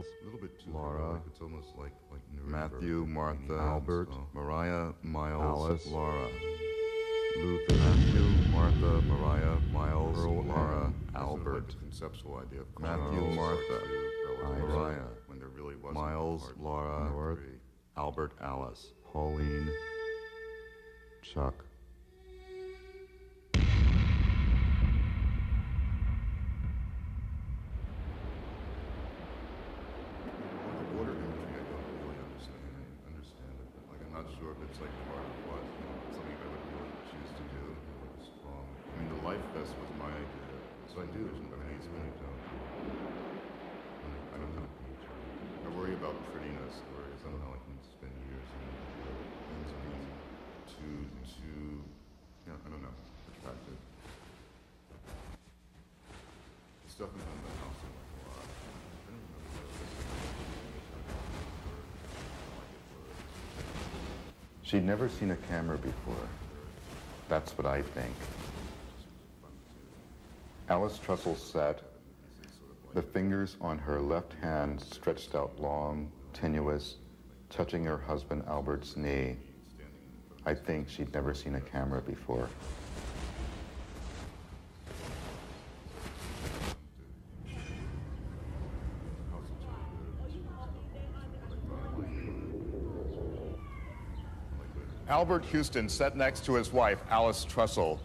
Miles, A little bit too Laura, Like it's almost like like Matthew, Martha, Albert, so- Mariah, Miles, Alice, Laura, Luther, Matthew, Martha, Mariah, Miles, Earl, Laura, Ann. Sort of Albert, like conceptual idea of Matthew, Charles, Martha, Mariah, when there really wasn't Miles, Laura, three. Albert, Alice, Pauline, Chuck. Sure if it's like part of what something I would really choose to do. A. I mean, the life vest was my idea, so I do I really don't. I don't know. I worry about prettiness, I don't know. I can spend years and things are easy to to yeah, I don't know, attractive. Stuff in the house I like a lot. I don't know. She'd never seen a camera before. That's what I think. Alice Trussell sat, the fingers on her left hand stretched out long, tenuous, touching her husband Albert's knee. I think she'd never seen a camera before. Albert Houston sat next to his wife, Alice Trussell,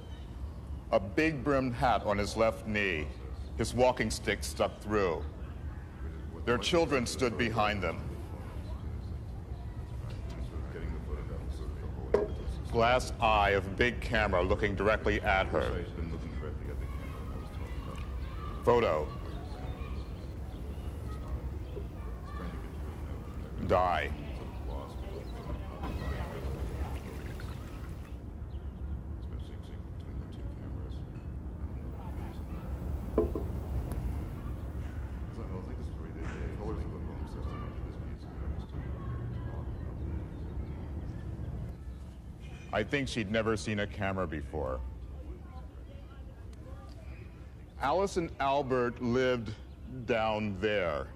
a big brimmed hat on his left knee, his walking stick stuck through. Their children stood behind them. Glass eye of big camera looking directly at her. I've been looking directly at the camera when I was talking about Photo. Die. I think she'd never seen a camera before. Alice and Albert lived down there.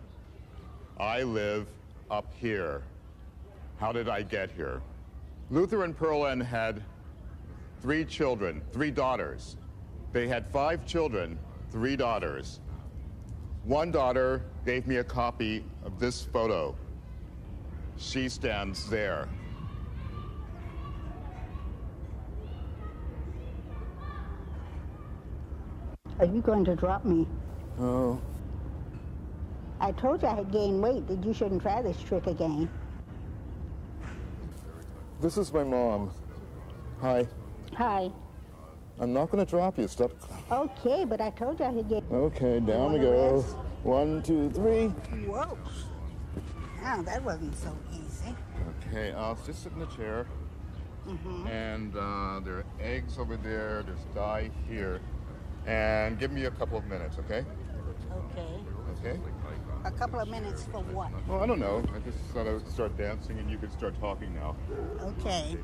I live up here. How did I get here? Luther and Pearl Ann had three children, three daughters. They had five children, three daughters. One daughter gave me a copy of this photo. She stands there. Are you going to drop me? Oh, I told you I had gained weight, that you shouldn't try this trick again. this is my mom. Hi. Hi. I'm not going to drop you. Stop. Okay, but I told you I had gained... Okay, down we go. rest? One, two, three. Whoa. Now, that wasn't so easy. Okay, uh, just sit in the chair. And uh, there are eggs over there. There's dye here. And give me a couple of minutes, okay? Okay. Okay? A couple of minutes for what? Well, I don't know. I just thought I would start dancing and you could start talking now. Okay.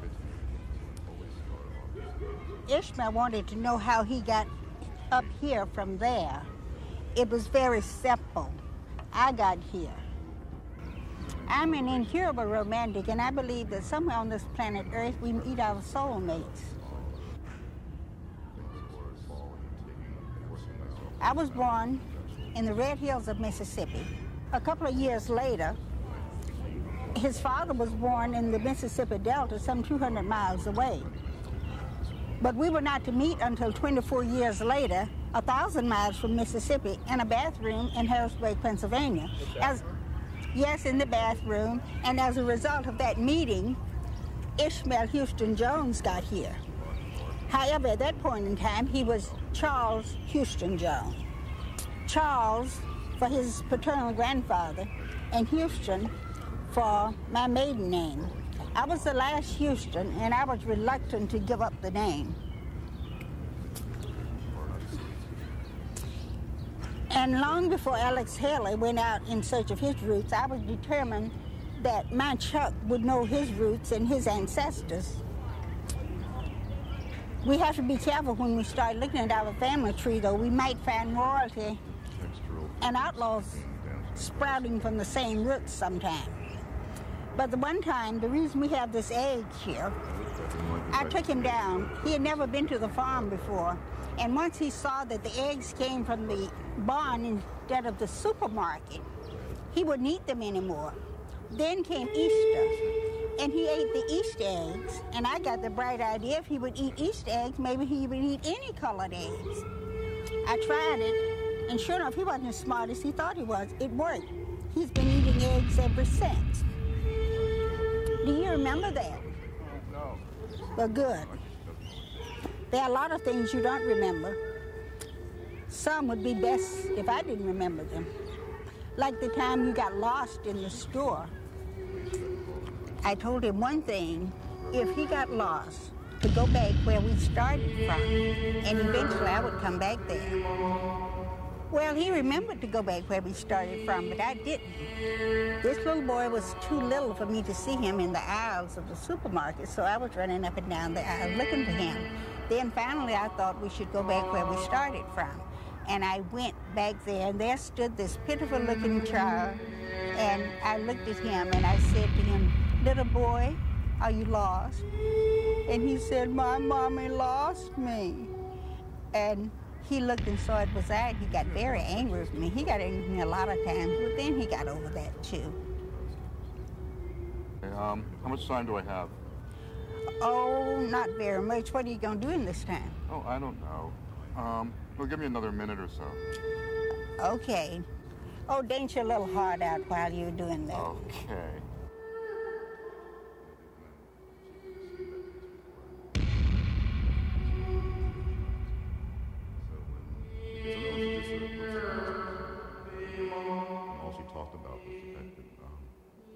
Ishmael wanted to know how he got up here from there. It was very simple. I got here. I'm an incurable romantic, and I believe that somewhere on this planet Earth we meet our soulmates. I was born in the Red Hills of Mississippi. A couple of years later, his father was born in the Mississippi Delta, some 200 miles away. But we were not to meet until 24 years later, a thousand miles from Mississippi, in a bathroom in Harrisburg, Pennsylvania. As, yes, in the bathroom. And as a result of that meeting, Ishmael Houston Jones got here. However, at that point in time, he was Charles Houston Jones. Charles for his paternal grandfather, and Houston for my maiden name. I was the last Houston, and I was reluctant to give up the name. And long before Alex Haley went out in search of his roots, I was determined that my Chuck would know his roots and his ancestors. We have to be careful when we start looking at our family tree, though. We might find royalty and outlaws sprouting from the same roots sometimes. But the one time, the reason we have this egg here, I took him down. He had never been to the farm before. And once he saw that the eggs came from the barn instead of the supermarket, he wouldn't eat them anymore. Then came Easter, and he ate the Easter eggs. And I got the bright idea if he would eat Easter eggs, maybe he would eat any colored eggs. I tried it, and sure enough, he wasn't as smart as he thought he was. It worked. He's been eating eggs ever since. Do you remember that? No. Well, good. There are a lot of things you don't remember. Some would be best if I didn't remember them. Like the time you got lost in the store. I told him one thing if he got lost, to go back where we started from, and eventually I would come back there. Well, he remembered to go back where we started from, but I didn't. This little boy was too little for me to see him in the aisles of the supermarket, so I was running up and down the aisle looking for him. Then finally I thought we should go back where we started from. And I went back there, and there stood this pitiful looking child. And I looked at him and I said to him, Little boy, are you lost? And he said, My mommy lost me. And he looked and saw it was I, he got very angry with me. He got angry with me a lot of times, but then he got over that too. Um, how much time do I have? Oh, not very much. What are you going to do in this time? Oh, I don't know. Um, well, give me another minute or so. Okay. Oh, dance your little heart out while you're doing that. Okay.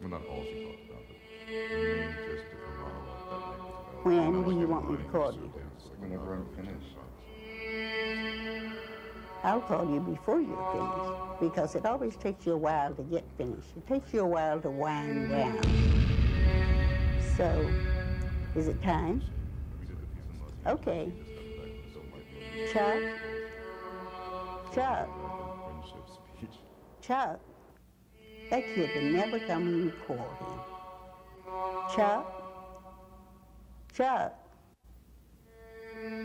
Well, not all she talked about, but the main gist of her monologue When do you want me to call you? Whenever I'm finished. I'll call you before you're finished because it always takes you a while to get finished. It takes you a while to wind down. So, is it time? The Okay. just Chuck? Chuck? Chuck? That kid would never come you call him. Chuck? Chuck?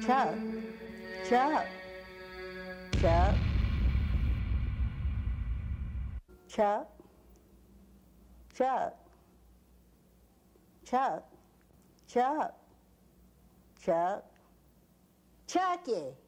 Chuck? Chuck? Chuck? Chuck? Chuck? Chuck? Chuck? Chuck? Chucky!